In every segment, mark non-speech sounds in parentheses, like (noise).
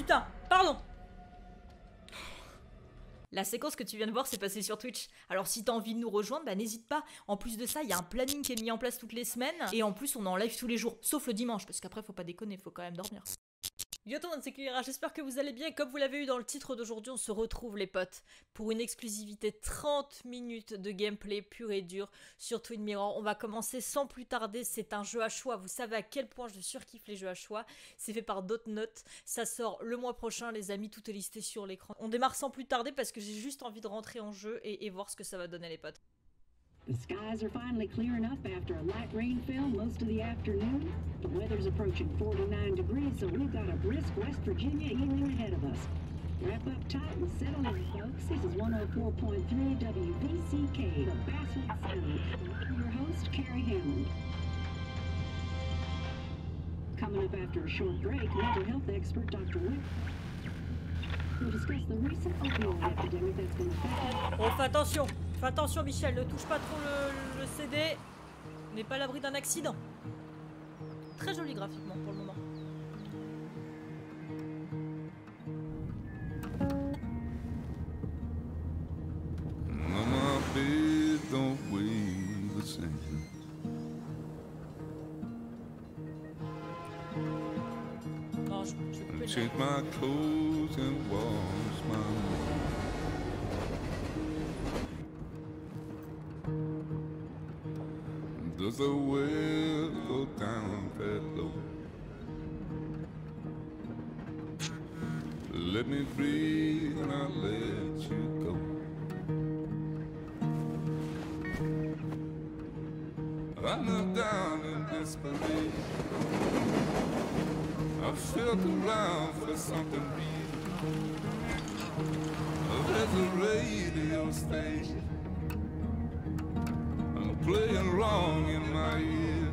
putain Pardon la séquence que tu viens de voir s'est passée sur Twitch. Alors si t'as envie de nous rejoindre, bah n'hésite pas. En plus de ça, il y a un planning qui est mis en place toutes les semaines. Et en plus, on est en live tous les jours, sauf le dimanche, parce qu'après, faut pas déconner, faut quand même dormir. Yo tout le monde, c'est Kira, j'espère que vous allez bien. Comme vous l'avez eu dans le titre d'aujourd'hui, on se retrouve les potes pour une exclusivité 30 minutes de gameplay pur et dur sur Twin Mirror. On va commencer sans plus tarder, c'est un jeu à choix. Vous savez à quel point je surkiffe les jeux à choix. C'est fait par Dotnote, ça sort le mois prochain les amis, tout est listé sur l'écran. On démarre sans plus tarder parce que j'ai juste envie de rentrer en jeu et voir ce que ça va donner les potes. The skies are finally clearing up after a light rain fell most of the afternoon. The weather's approaching 49 degrees, so we've got a brisk West Virginia evening ahead of us. Wrap up tight and settle in, folks. This is 104.3 WVCK, the Basswood Sound. Your host, Carrie Hammond. Coming up after a short break, mental health expert Dr. Wick will discuss the recent opioid epidemic that's been affecting Bon, fais attention, Michel, ne touche pas trop le, le CD. On n'est pas à l'abri d'un accident. Très joli graphiquement pour le moment. Non, je, je vais couper le- the well go down that low? Let me breathe and I'll let you go. I looked down in disbelief. I felt around for something real. There's a radio station. Playing wrong in my ear.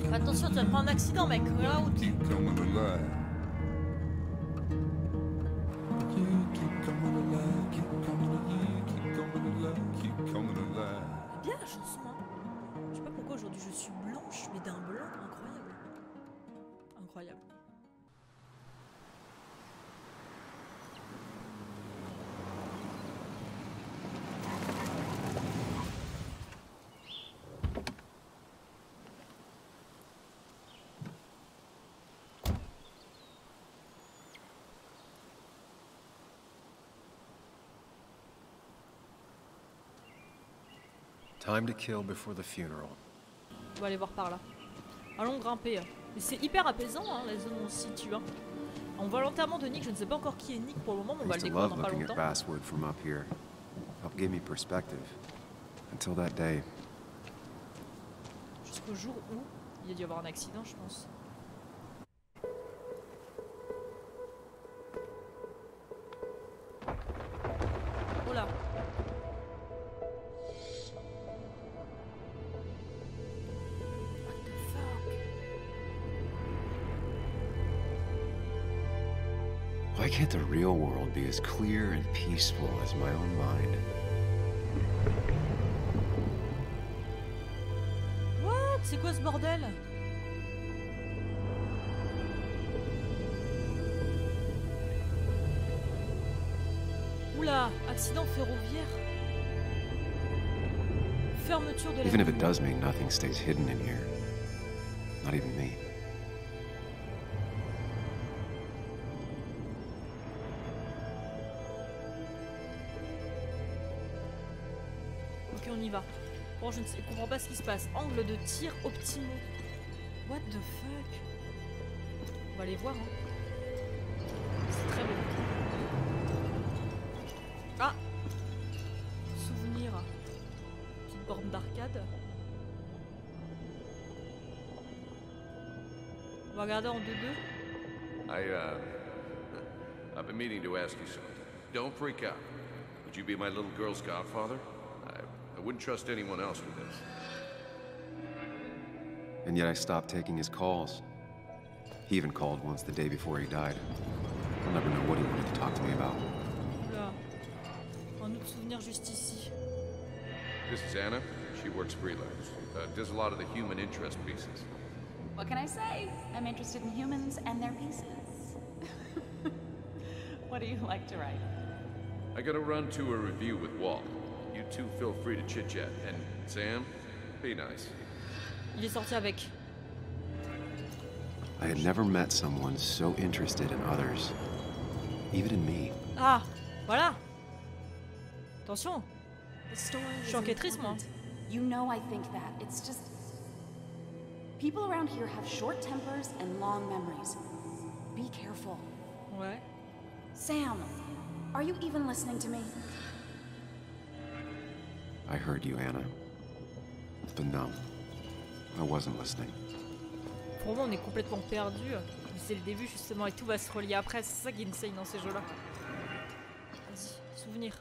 Fais attention, tu vas te prendre un accident mec, regarde la route. keep coming alive. Bien la chanson, hein. Je sais pas pourquoi aujourd'hui je suis blanche, mais d'un blanc incroyable. Incroyable. Time to kill before the funeral. On va aller voir par là. Allons grimper. Mais c'est hyper apaisant, hein, la zone où on se situe. Hein. On volontairement de Nick, je ne sais pas encore qui est Nick pour le moment, mais on I va le used to découvrir love dans pas looking at longtemps. Basswood from up here. Helped give me perspective. Until that day, Jusqu'au jour où il y a dû y avoir un accident, je pense. Peaceful as my own mind? What C'est quoi ce bordel Oula Accident ferroviaire Fermeture de la Even if it does mean nothing stays hidden in here. Not even me. Y va. Bon, je ne sais, comprends pas ce qui se passe. Angle de tir optimaux. What the fuck? On va aller voir, hein. C'est très beau. Ah Souvenir. Petite borne d'arcade. On va regarder en 2-2. I, uh, I've been meaning to ask you something. Don't freak out. Would you be my little girl's godfather? I, I wouldn't trust anyone else with this. And yet I stopped taking his calls. He even called once the day before he died. I'll never know what he wanted to talk to me about. Oula. Un autre souvenir juste ici. This is Anna. She works freelance. Uh, does a lot of the human interest pieces. What can I say? I'm interested in humans and their pieces. (laughs) what do you like to write? I gotta run to a review with Walt. You two feel free to chit chat. And Sam, be nice. Il est sorti avec. I had never met someone so interested in others, even in me. Ah, voilà. Attention. The story Je is suis enquêtrice, moi. You know I think that. It's just... People around here have short tempers and long memories. Be careful. Ouais. Sam, are you even listening to me? I heard you, Anna. But no, I wasn't listening. Pour moi, on est complètement perdu. C'est le début justement et tout va se relier après. C'est ça qui est insane dans ces jeux-là. Vas-y, souvenir.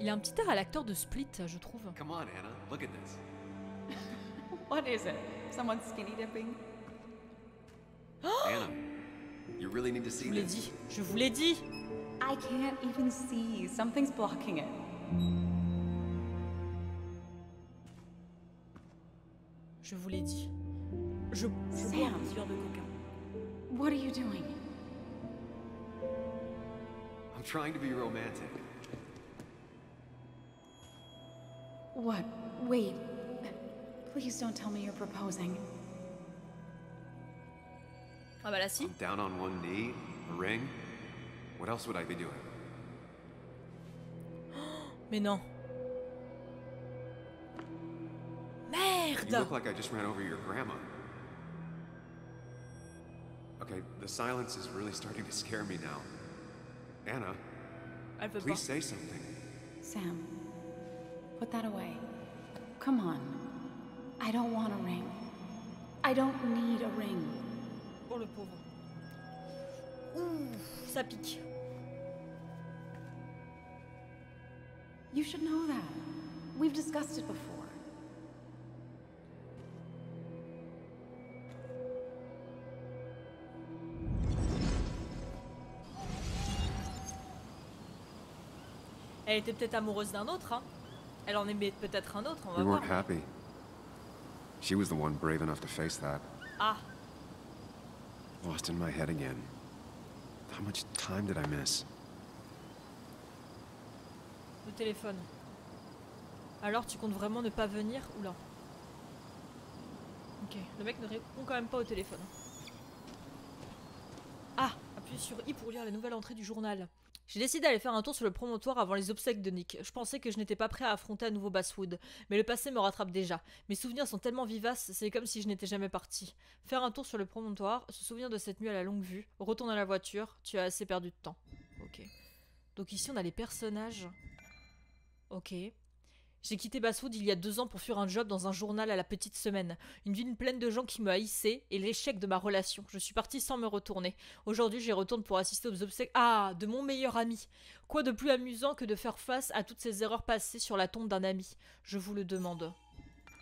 Il a un petit air à l'acteur de Split, je trouve. Come on, Anna, look at this. (laughs) What is it? Someone skinny dipping? Anna, you really need to Je see vous l'ai this. dit. Je vous l'ai dit. I can't even see. Something's blocking it. Je vous l'ai dit. Je, je Sam. un petit verre de coca. What are you doing? I'm trying to be romantic. What? Wait. Please don't tell me you're proposing. Ah bah là si. I'm down on one knee, a ring. What else would I be doing? (gasps) Mais non. You look like I just ran over your grandma. Okay, the silence is really starting to scare me now. Anna, Elle peut pas. please say something. Sam, put that away. Come on. I don't want a ring. I don't need a ring. Oh le pauvre. Ouh, ça pique. You should know that. We've discussed it before. Elle était peut-être amoureuse d'un autre, hein. Elle en aimait peut-être un autre, on va We voir. weren't happy. She was the one brave enough to face that. Ah, Lost in my head again. How much time did I miss? Le téléphone. Alors tu comptes vraiment ne pas venir Oula. Ok, le mec ne répond quand même pas au téléphone. Ah, appuie sur I pour lire la nouvelle entrée du journal. J'ai décidé d'aller faire un tour sur le promontoire avant les obsèques de Nick. Je pensais que je n'étais pas prêt à affronter à nouveau Basswood, mais le passé me rattrape déjà. Mes souvenirs sont tellement vivaces, c'est comme si je n'étais jamais parti. Faire un tour sur le promontoire, se souvenir de cette nuit à la longue vue, retourne à la voiture, tu as assez perdu de temps. Ok. Donc ici on a les personnages. Ok. J'ai quitté Basswood il y a deux ans pour fuir un job dans un journal à la petite semaine. Une ville pleine de gens qui me haïssaient et l'échec de ma relation. Je suis partie sans me retourner. Aujourd'hui, j'y retourne pour assister aux obsèques. Ah, de mon meilleur ami. Quoi de plus amusant que de faire face à toutes ces erreurs passées sur la tombe d'un ami? Je vous le demande.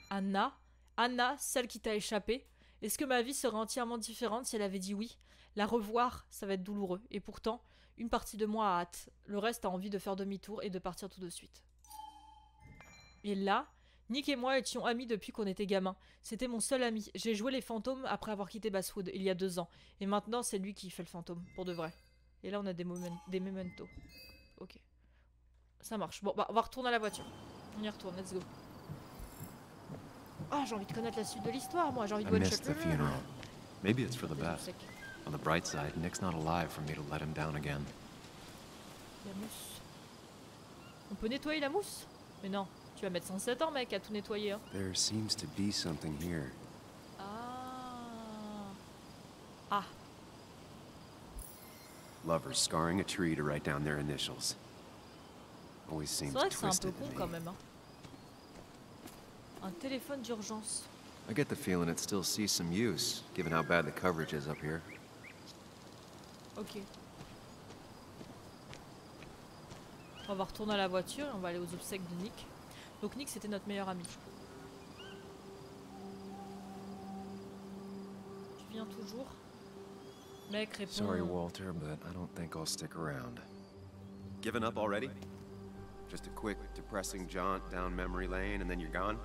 Anna? Anna, celle qui t'a échappé? Est-ce que ma vie serait entièrement différente si elle avait dit oui? La revoir, ça va être douloureux. Et pourtant, une partie de moi a hâte. Le reste a envie de faire demi-tour et de partir tout de suite. Et là, Nick et moi étions amis depuis qu'on était gamins. C'était mon seul ami. J'ai joué les fantômes après avoir quitté Basswood il y a deux ans. Et maintenant, c'est lui qui fait le fantôme, pour de vrai. Et là, on a des, mementos. Ok. Ça marche. Bon, bah, on va retourner à la voiture. On y retourne, let's go. Ah, j'ai envie de connaître la suite de l'histoire, moi. J'ai envie de shot the funeral. Maybe it's for the best. On the bright side, Nick's not alive for me to let him down again. La mousse. On peut nettoyer la mousse? Mais non, tu vas mettre 107 ans, mec, à tout nettoyer. Hein. There seems to be something here. Ah. Ah, Lovers scarring a tree to write down their initials. Always c'est seems vrai que c'est un peu con quand me. même. hein. Un téléphone d'urgence. I get the feeling it still sees some use, given how bad the coverage is up here. Ok. On va retourner à la voiture et on va aller aux obsèques de Nick. Donc Nick c'était notre meilleur ami. Tu viens toujours Mec, réponds. Sorry, Walter, but I don't think I'll stick around. Given up already? Just a quick, depressing jaunt down memory lane and then you're gone?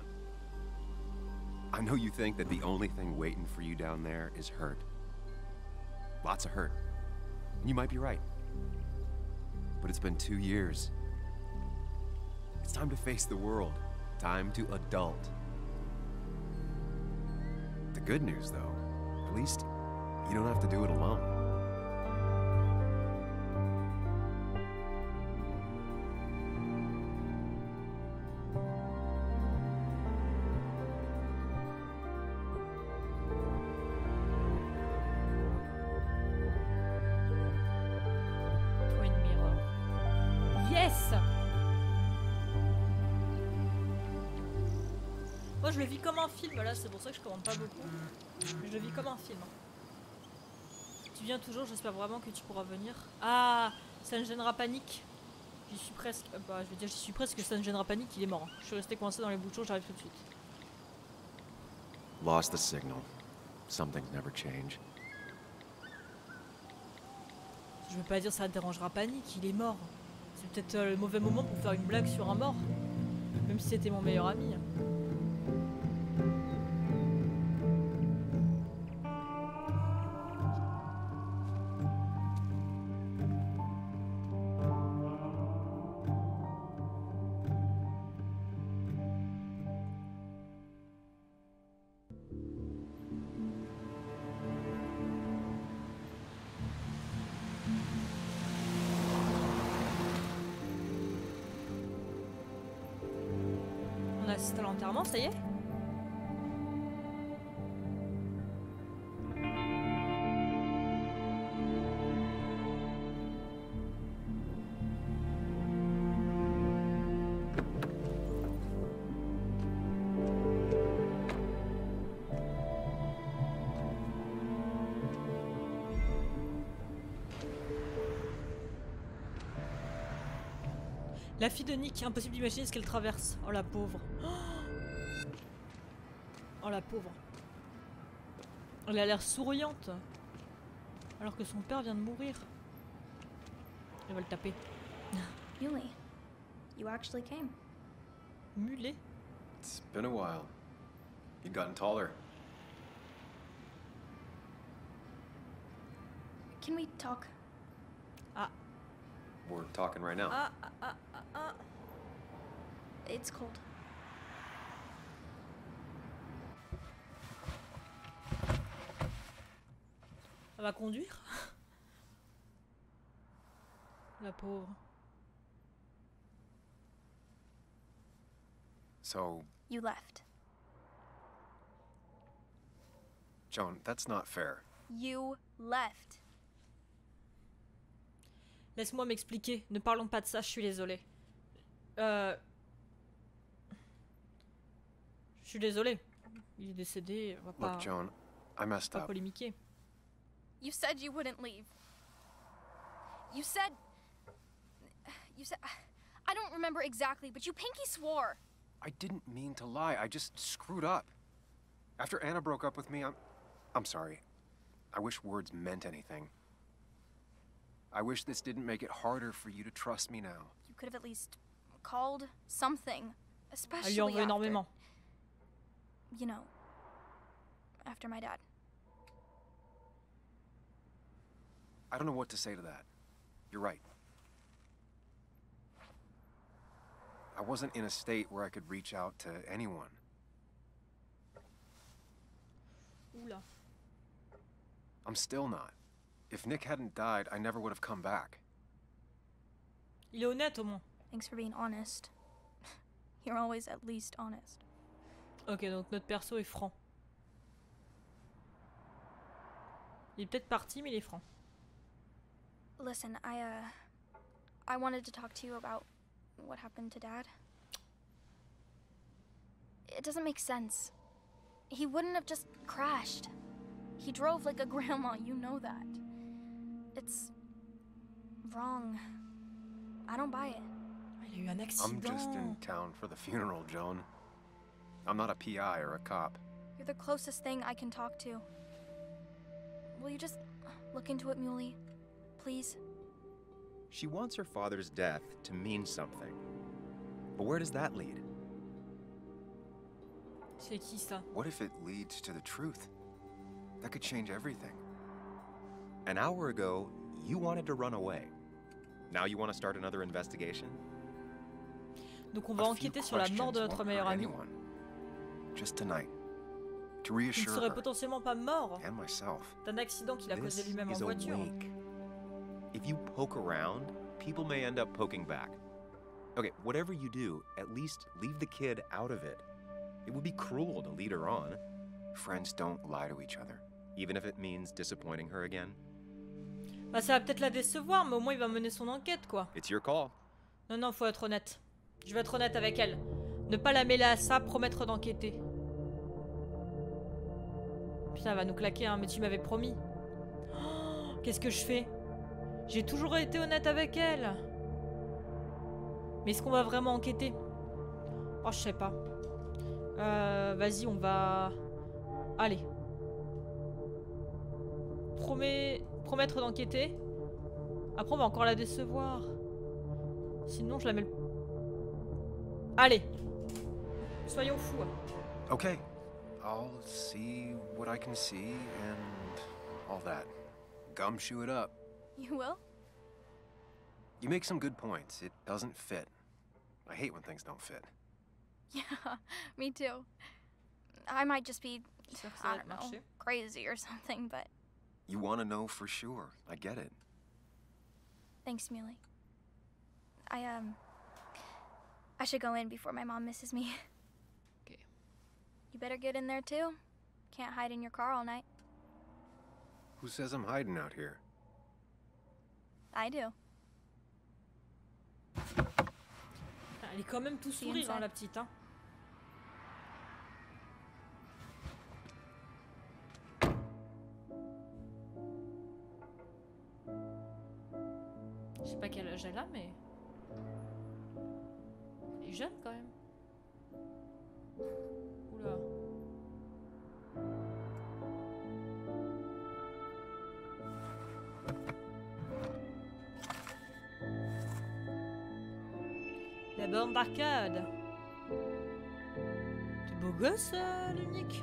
I know you think that the only thing waiting for you down there is hurt. Lots of hurt. And you might be right. But it's been two years. It's time to face the world. Time to adult. The good news, though, at least you don't have to do it alone. Commande pas beaucoup. Mais je le vis comme un film. Tu viens toujours, j'espère vraiment que tu pourras venir. Ah Ça ne gênera pas Nick. J'y suis presque. euh, Bah, je veux dire, j'y suis presque, ça ne gênera pas Nick, il est mort. Je suis resté coincé dans les bouchons, j'arrive tout de suite. Lost the signal. Some things never change. Je veux pas dire ça ne dérangera Nick, il est mort. C'est peut-être euh, le mauvais moment pour faire une blague sur un mort. Même si c'était mon meilleur ami. La fille de Nick, impossible d'imaginer ce qu'elle traverse. Oh la pauvre. Oh la pauvre. Elle a l'air souriante. Alors que son père vient de mourir. Elle va le taper. Yuli, you actually came. Mulet. It's been a while. You've gotten taller. Can we talk? We're talking right now. Ah, ah, ah, ah, ah. It's cold. Elle va conduire? La pauvre. So, You left. Joan, that's not fair. You left. Laisse-moi m'expliquer. Ne parlons pas de ça, je suis désolée. Euh... Je suis désolée. Il est décédé, on va pas, Look, Joan, I messed pas up. polémiquer. You said you wouldn't leave. You said. You said. I don't remember exactly, but you pinky swore. I didn't mean to lie. I just screwed up. After Anna broke up with me, I'm. I'm sorry. I wish words meant anything. I wish this didn't make it harder for you to trust me now. You could have at least called something. Ah, Elle Especially lui en veut after, énormément. you know, after my dad. I don't know what to say to that. You're right. I wasn't in a state where I could reach out to anyone. Oula. I'm still not. If Nick hadn't died, I never would have come back. Il est honnête au moins. Thanks for being honest. (laughs) You're always at least honest. Ok, donc notre perso est franc. Il est peut-être parti, mais il est franc. Listen, I, uh. I wanted to talk to you about what happened to Dad. It doesn't make sense. He wouldn't have just crashed. He drove like a (laughs) grandma, you know that. It's. wrong. I don't buy it. Il a eu un accident. I'm just in town for the funeral, Joan. I'm not a PI or a cop. You're the closest thing I can talk to. Will you just look into it, Muley? Please? She wants her father's death to mean something. But where does that lead? C'est qui ça What if it leads to the truth? That could change everything. An hour ago, you wanted to run away. Now you want to start another investigation? Donc on va enquêter sur la mort de notre meilleur ami. Il ne serait potentiellement pas mort d'un accident qu'il a causé lui-même en voiture. If you poke around, people may end up poking back. Okay, whatever you do, at least leave the kid out of it. It would be cruel to lead her on. Friends don't lie to each other, even if it means disappointing her again. Bah ça va peut-être la décevoir, mais au moins il va mener son enquête quoi. It's your call. Non, non, faut être honnête. Je vais être honnête avec elle. Ne pas la mêler à ça, promettre d'enquêter. Putain, elle va nous claquer, hein, mais tu m'avais promis. Oh, Qu'est-ce que je fais? J'ai toujours été honnête avec elle. Mais est-ce qu'on va vraiment enquêter? Oh, je sais pas. Euh, Vas-y, on va... Allez. Promets... Promettre d'enquêter? Après, on va encore la décevoir. Sinon, je la mets... le- Allez. Soyons fous. Okay, I'll see what I can see and all that. Gumshoe it up. You will? You make some good points. It doesn't fit. I hate when things don't fit. Yeah, (laughs) me too. I might just be, J'espère que ça I don't know, crazy or (laughs) something, but You want to know for sure. I get it. thanks, Muley. I, um, I should go in before my mom misses me. Okay. You better get in there too. Can't hide in your car all night. Who says I'm hiding out here? I do. Elle est quand même tout sourire, hein, la petite. Hein. Je sais pas quel âge elle a, mais. Jeune quand même. Oula. La borne d'arcade. T'es beau gosse, euh, l'unique.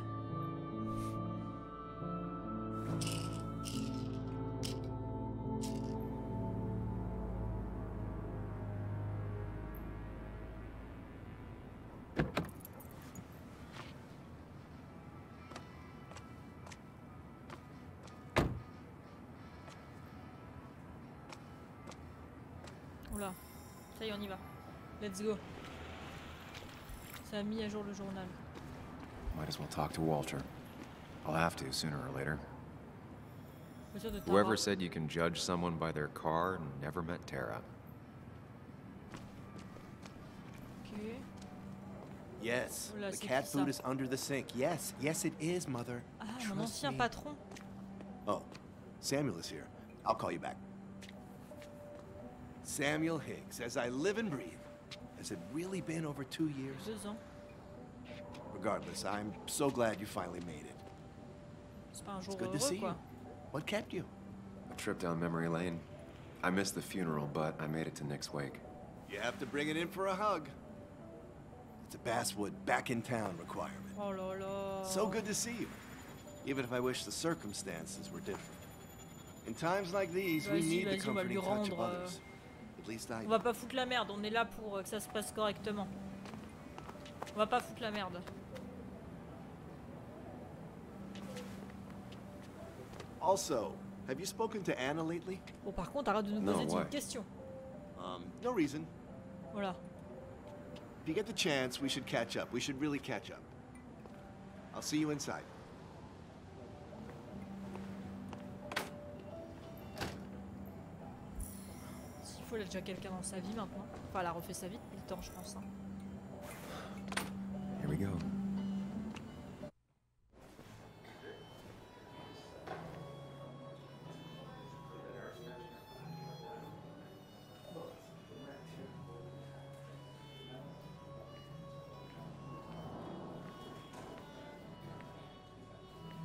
Ça y est, on y va. Let's go. Ça a mis à jour le journal. Might as well talk to Walter. I'll have to sooner or later. Whoever said you can judge someone by their car never met Tara. Ok. Yes, Oula, the cat food ça is under the sink. Yes, yes, it is, Mother. Ah, mon ancien me. patron. Oh, Samuel is here. I'll call you back. Samuel Higgs, as I live and breathe. Has it really been over two years? Regardless, I'm so glad you finally made it. C'est pas un It's good to see you. What kept you? A trip down memory lane. I missed the funeral, but I made it to Nick's wake. You have to bring it in for a hug. It's a Basswood back in town requirement. Oh là là. So good to see you. Even if I wish the circumstances were different. In times like these, we need the vas-y, on va lui comforting touch of rendre, euh, others. On va pas foutre la merde, on est là pour euh, que ça se passe correctement. On va pas foutre la merde. Also, have you spoken to Anna lately? Bon, par contre, arrête de nous poser ouais. une question. Um, no reason. Voilà. If you get the chance, we should catch up. We should really catch up. I'll see you inside. Faut, elle a déjà quelqu'un dans sa vie maintenant. Enfin, elle a refait sa vie depuis le temps, je pense. hein. Here we go.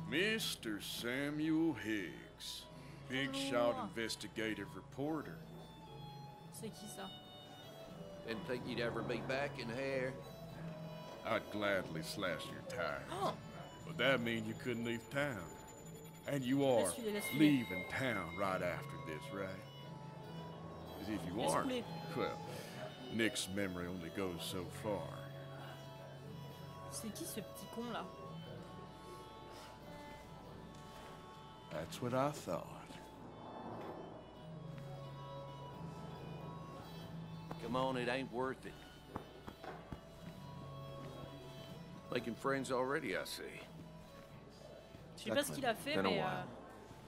Mr. Samuel Higgs, big shot investigative reporter. C'est qui ça Didn't think you'd ever be back in here. I'd gladly slash your tires. Oh. But that means you couldn't leave town. And you are Laisse-le, laisse-le. leaving town right after this, right? As if you aren't. Well, Nick's memory only goes so far. C'est qui ce petit con là That's what I thought. Come on, it ain't worth it. Making friends already, I see. Je sais pas ce qu'il a fait, mais. euh,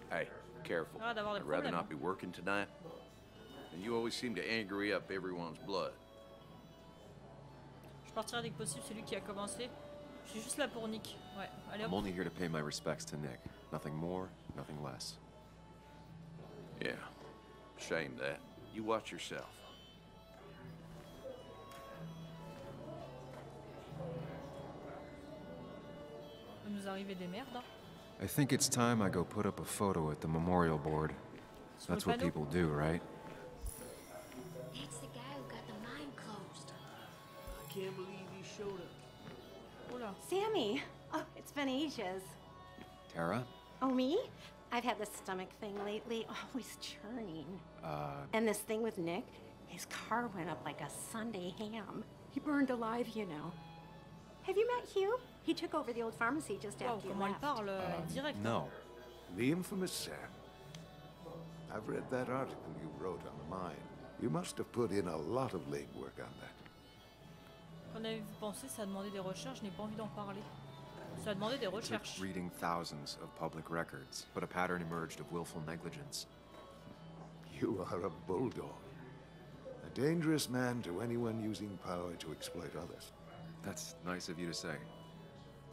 Hey, careful. Ah, I'd rather not be working tonight. And you always seem to angry up everyone's blood. Je partirai dès que possible, c'est lui qui a commencé. Je suis juste là pour Nick. Ouais, allez I'm only here to pay my respects to Nick. Nothing more, nothing less. Yeah. Shame that. You watch yourself. Il va nous arriver des merdes. I think it's time I go put up a photo at the memorial board. Sur That's what people do, right? It's the guy who got the mine closed. I can't believe he showed up. Oula. Sammy! Oh, it's been ages. Tara? Oh, me? I've had this stomach thing lately, always churning. Uh, And this thing with Nick, his car went up like a Sunday ham. He burned alive, you know. Have you met Hugh? He took over the old pharmacy just Wow, after you left. parle euh, uh, direct. no. The infamous Sam. I've read that article you wrote on the mine. You must have put in a lot of legwork on that. Qu'en avez-vous pensé Ça a demandé des recherches, je n'ai pas envie d'en parler. Ça a demandé des It took recherches. reading thousands of public records, but a pattern emerged of willful negligence. You are a bulldog. A dangerous man to anyone using power to exploit others. That's nice of you to say.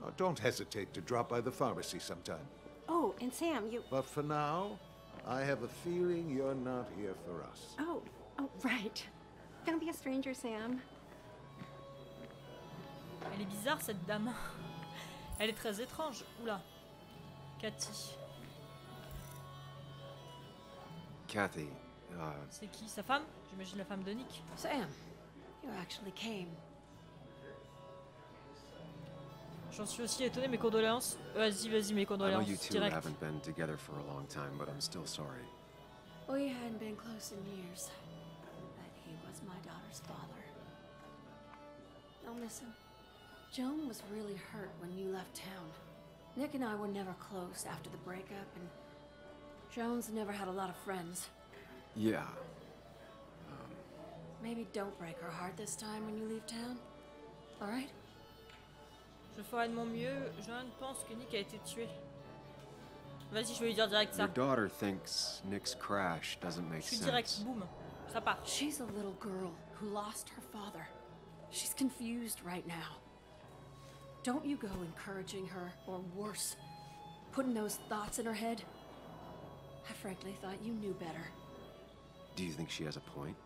Oh, don't hesitate to drop by the pharmacy sometime. Oh, and Sam, you. But for now, I have a feeling you're not here for us. Oh, oh, right. Don't be a stranger, Sam. Elle est bizarre cette dame. Elle est très étrange. Oula. Cathy. Kathy, uh, C'est qui Sa femme J'imagine la femme de Nick. Sam, you actually came. J'en suis aussi étonné, mes condoléances. Vas-y, vas-y, mes I know condoléances. you two Direct. haven't been together for a long time, but I'm still sorry. We hadn't been close in years, but he was my daughter's father. I'll miss him. Joan was really hurt when you left town. Nick and I were never close after the breakup, and Joan's never had a lot of friends. Yeah. Maybe don't break her heart this time when you leave town. All right? Je ferai de mon mieux. Joanne pense que Nick a été tué. Vas-y, je vais lui dire direct ça. Your daughter thinks Nick's crash doesn't make Je suis sense. direct, boum. Ça part. She's a little girl who lost her father. She's confused right now. Don't you go encouraging her, or worse, putting those thoughts in her head. I frankly thought you knew better. Do you think she has a point?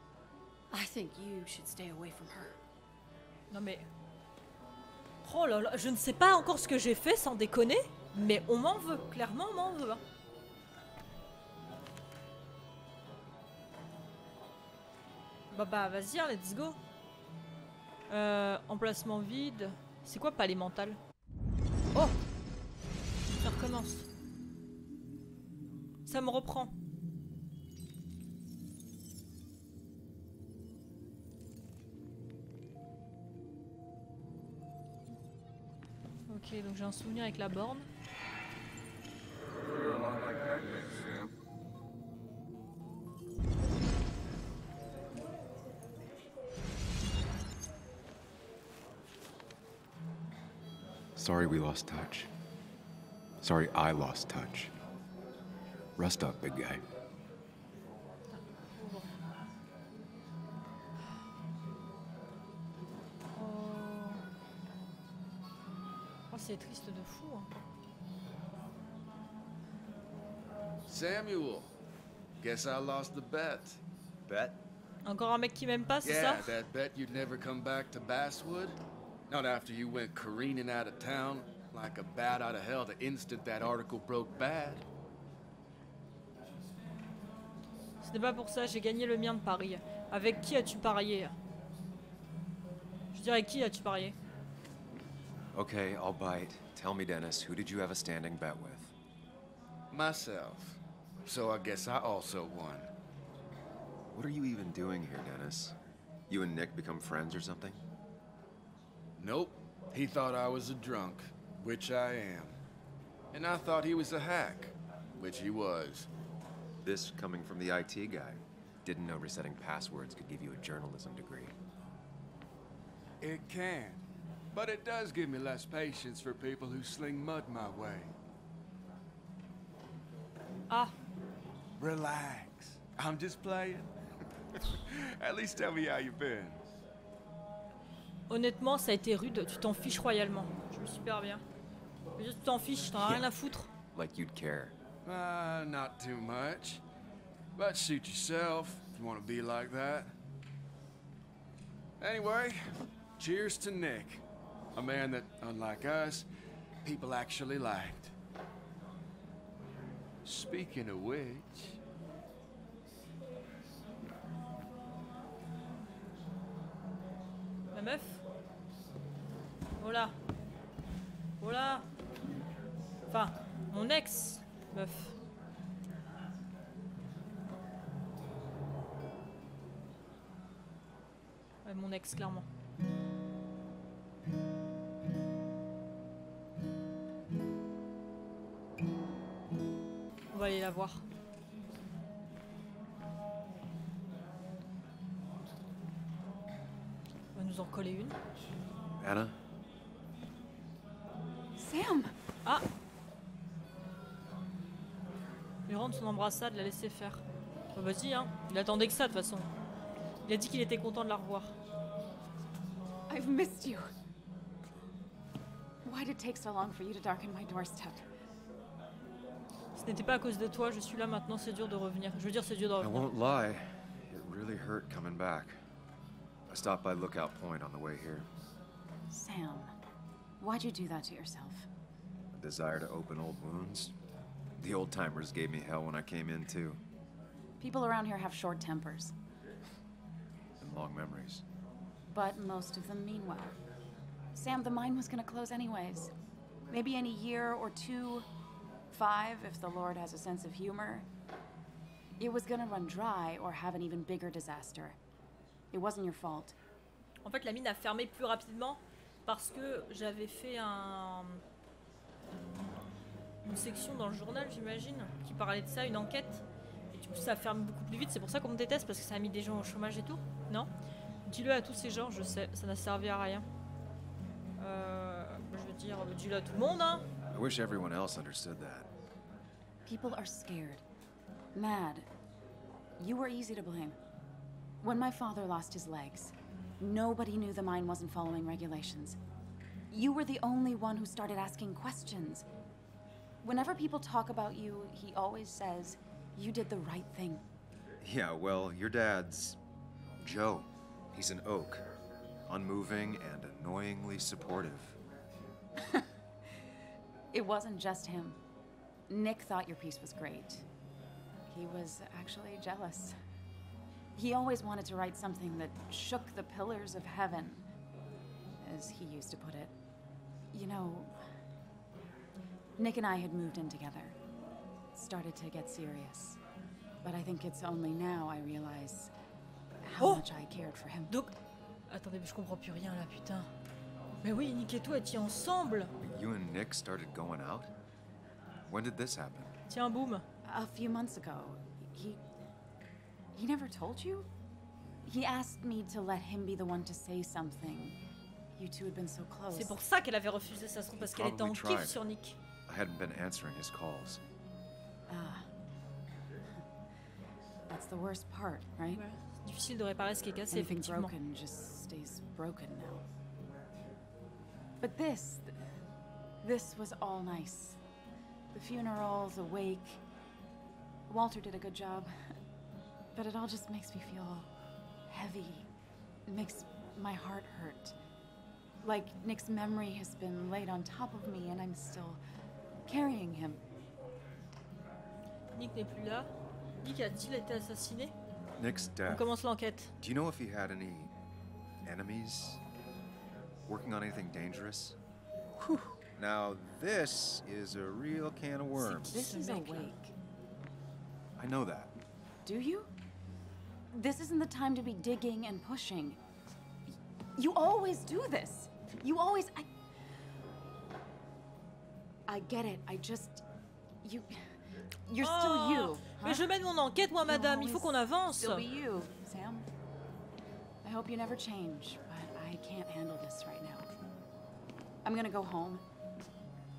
I think you should stay away from her. Non mais. Oh là là, je ne sais pas encore ce que j'ai fait sans déconner, mais on m'en veut. Clairement, on m'en veut. hein. Bah bah vas-y, let's go. Euh, emplacement vide. C'est quoi palais mental Oh Ça recommence. Ça me reprend. Ok, donc j'ai un souvenir avec la borne. Sorry we lost touch. Sorry I lost touch. Rest up, big guy. C'est triste de fou. hein. Samuel, guess I lost the bet. Bet? Encore un mec qui m'aime pas, c'est Yeah, ça? that bet you'd never come back to Basswood? Not after you went careening out of town like a bat out of hell the instant that article broke bad. Ce n'est pas pour ça, j'ai gagné le mien de Paris. Avec qui as-tu parié? Je dirais qui as-tu parié? Okay, I'll bite. Tell me, Dennis, who did you have a standing bet with? Myself. So I guess I also won. What are you even doing here, Dennis? You and Nick become friends or something? Nope. He thought I was a drunk, which I am. And I thought he was a hack, which he was. This coming from the IT guy. Didn't know resetting passwords could give you a journalism degree. It can. But it does give me less patience for people who sling mud my way. Ah, Relax. I'm just playing. (laughs) At least tell me how you've been. honnêtement, ça a été rude. Tu t'en fiches royalement. Je me super bien. Mais juste, tu t'en fiches, t'en as rien à foutre. (laughs) Like you'd care. Uh, not too much. But suit yourself if you want to be like that. Anyway, cheers to Nick. A man that, unlike us, people actually liked. Speaking of which... Ma meuf? Oh là Oh là Enfin, mon ex meuf. Ouais, mon ex, clairement. Va aller la voir. On va nous en coller une. Anna? Sam! Ah Il rentre son embrassade, la laisser faire. Bah vas-y, hein. Il attendait que ça, de toute façon. Il a dit qu'il était content de la revoir. I've missed you. Why'd it take so long for you to darken my doorstep? Ce n'était pas à cause de toi, je suis là maintenant, c'est dur de revenir. Je veux dire, c'est dur de I revenir. won't lie. It really hurt coming back. I stopped by Lookout Point on the way here. Sam, why'd you do that to yourself? A desire to open old wounds. The old timers gave me hell when I came in, too. People around here have short tempers, And long memories. but most of them mean well. Sam, the mine was gonna close anyways. Maybe in a year or two, five if the Lord has a sense of humor. It was gonna run dry or have an even bigger disaster. It wasn't your fault. En fait, la mine a fermé plus rapidement parce que j'avais fait un... une section dans le journal, j'imagine, qui parlait de ça, une enquête. Et du coup, ça ferme beaucoup plus vite. C'est pour ça qu'on me déteste parce que ça a mis des gens au chômage et tout. Non? Dis-le à tous ces gens, je sais, ça n'a servi à rien. Euh, je veux dire, dis-le à tout le monde, hein. I wish everyone else understood that. People are scared. Mad. You were easy to blame. When my father lost his legs, nobody knew the mine wasn't following regulations. You were the only one who started asking questions. Whenever people talk about you, he always says, you did the right thing. Yeah, well, your dad's. Joe. He's an oak. Unmoving and annoyingly supportive. (laughs) It wasn't just him. Nick thought your piece was great. He was actually jealous. He always wanted to write something that shook the pillars of heaven, as he used to put it. You know, Nick and I had moved in together. Started to get serious. But I think it's only now I realize how Oh! much I cared for him. Donc. Attendez, je comprends plus rien là, putain. Mais oui, Nick et toi étiez ensemble You and Nick started going out? When did this happen? Tiens, boum. A few months ago, he. He never told you? He asked me to let him be the one to say something. You two had been so close. C'est pour ça qu'elle avait refusé, ça se trouve, parce qu'elle était en kiff sur Nick. I hadn't been answering his calls. Ah. (laughs) That's the worst part, right? C'est difficile de réparer ce qui est cassé, Anything effectivement. broken just stays broken now. But this. This was all nice. The funeral, the wake. Walter did a good job. But it all just makes me feel heavy. It makes my heart hurt. Like Nick's memory has been laid on top of me and I'm still carrying him. Nick n'est plus là. Nick a-t-il été assassiné Nick's On death. commence l'enquête. Do you know if he had any enemies? Working on anything dangerous? Whew. Now, this is a real can of worms. This is a wake. I know that. Do you? This isn't the time to be digging and pushing. You always do this. You always. I. I get it. I just. You. You're still ah, you. Oh, Mais je mène mon enquête, moi, madame. Il faut qu'on avance. Still be you, Sam. I hope you never change, but I can't handle this right now. I'm gonna go home.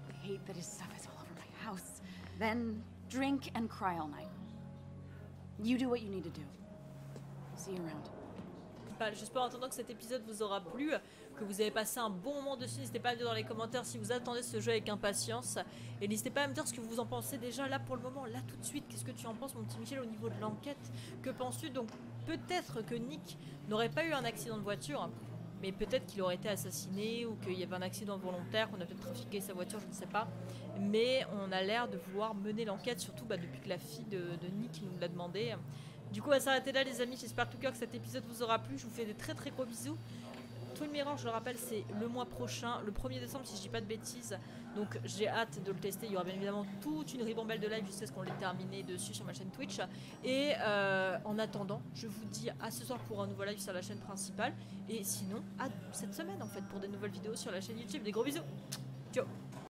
I hate that his stuff is all over my house. Then drink and cry all night. You do what you need to do. See you around. Bah, J'espère en attendant que cet épisode vous aura plu, que vous avez passé un bon moment dessus. N'hésitez pas à me dire dans les commentaires si vous attendez ce jeu avec impatience. Et n'hésitez pas à me dire ce que vous en pensez déjà là pour le moment, là tout de suite. Qu'est-ce que tu en penses, mon petit Michel, au niveau de l'enquête? Que penses-tu? Donc, peut-être que Nick n'aurait pas eu un accident de voiture, mais peut-être qu'il aurait été assassiné ou qu'il y avait un accident volontaire, qu'on a peut-être trafiqué sa voiture, je ne sais pas. Mais on a l'air de vouloir mener l'enquête, surtout bah, depuis que la fille de, Nick nous l'a demandé. Du coup, on va s'arrêter là, les amis. J'espère tout cœur que cet épisode vous aura plu. Je vous fais des très très gros bisous. Twin Mirror, je le rappelle, c'est le mois prochain, le 1er décembre, si je dis pas de bêtises. Donc j'ai hâte de le tester. Il y aura bien évidemment toute une ribambelle de live jusqu'à ce qu'on l'ait terminé dessus sur ma chaîne Twitch. Et euh, en attendant, je vous dis à ce soir pour un nouveau live sur la chaîne principale. Et sinon, à cette semaine en fait pour des nouvelles vidéos sur la chaîne YouTube. Des gros bisous. Ciao